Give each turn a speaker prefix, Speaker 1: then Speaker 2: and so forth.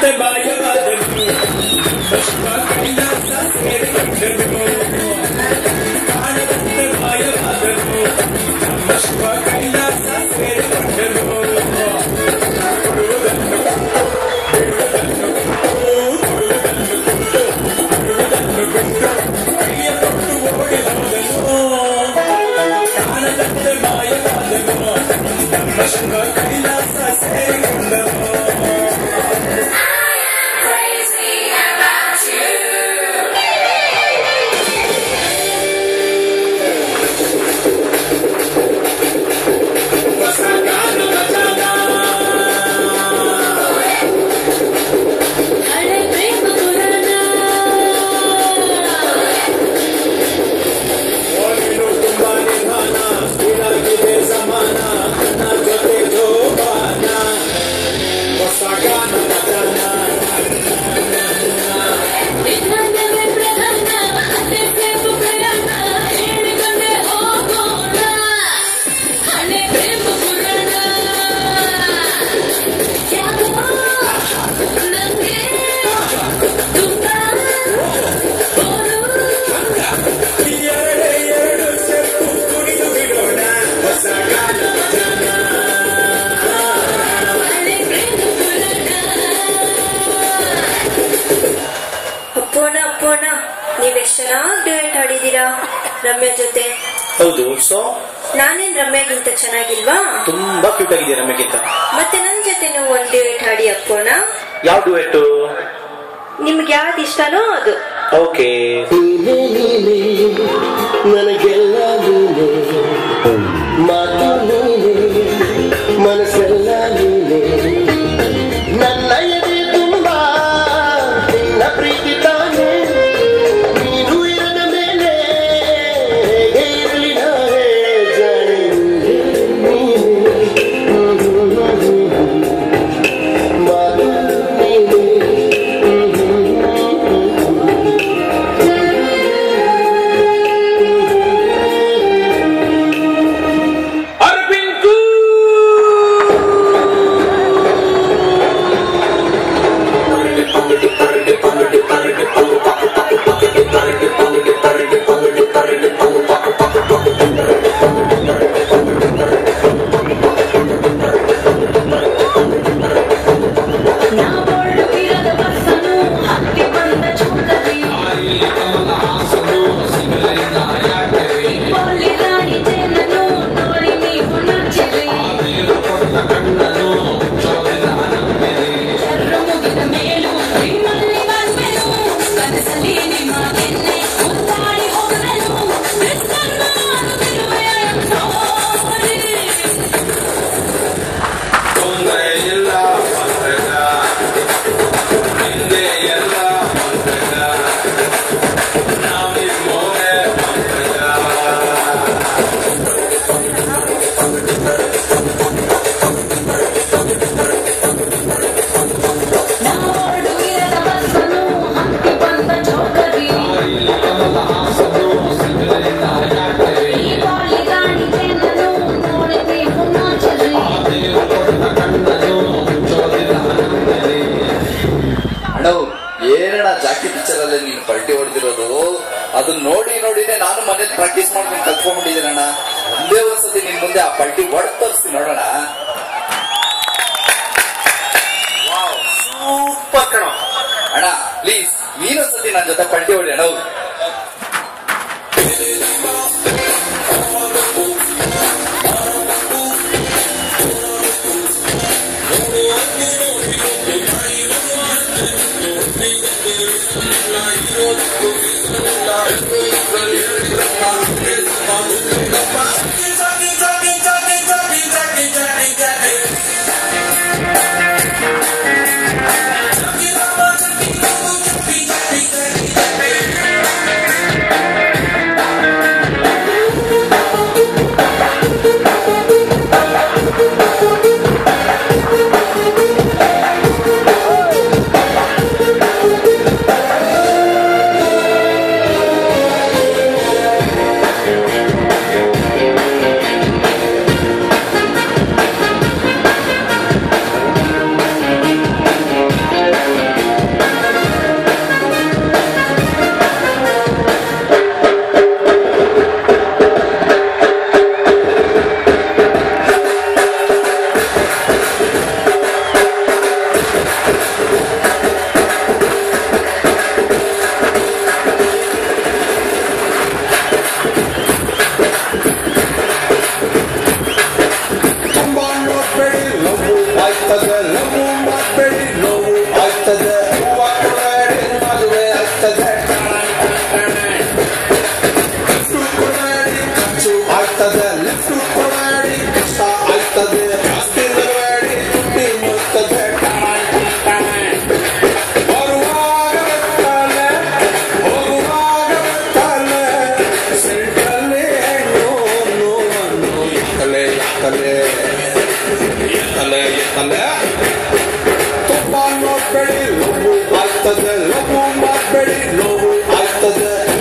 Speaker 1: attebaye Ramya ಜೊತೆ?
Speaker 2: ಹೌದು so
Speaker 1: ನಾನೇನ್ ರಮ್ಯಾಗಿಂತ ಚೆನ್ನಾಗಿಲ್ವಾ?
Speaker 2: ತುಂಬಾ ಕ್ಯೂಟ್ ಆಗಿದೆ ರಮ್ಯಕ್ಕಿಂತ
Speaker 1: ಮತ್ತೆ ನನ್ ಜೊತೆ ನೀವು ಒಂದ್ ಡ್ಯೂಯೆಟ್ ಹಾಡಿ ಹಾಕೋಣ
Speaker 2: ಯಾವ ಡುವೆಟ್ಟು
Speaker 1: ನಿಮ್ಗೆ ಯಾವ್ದು ಇಷ್ಟನೋ ಅದು.
Speaker 2: ಓಕೆ.
Speaker 3: ನೀನೇ
Speaker 4: ಹೊಡೆದಿರೋದು ಅದನ್ನ ನೋಡಿ ನೋಡಿನೇ ನಾನು ಮನೇಲಿ ಪ್ರಾಕ್ಟೀಸ್ ಮಾಡ್ಕೊಂಡು ಕಲ್ತ್ಕೊಂಡ್ಬಿಟ್ಟಿದ್ದೀನಿ ಅಣ್ಣ. ಒಂದೇ ಒಂದ್ಸತಿ ನಿನ್ ಮುಂದೆ ಆ ಪಲ್ಟಿ ಒಡ್ ತೋರಿಸ್ತೀನಿ ನೋಡೋಣ
Speaker 2: ಸೂಪರ್ ಕಣ.
Speaker 4: ಅಣ್ಣ ಪ್ಲೀಸ್ ನೀನೊಂದ್ಸತಿ ನನ್ನ ಜೊತೆ ಪಲ್ಟಿ ಹೊಡಿ ಅಣ್ಣ.
Speaker 5: Love, I thought that love would not be. Love, I thought that.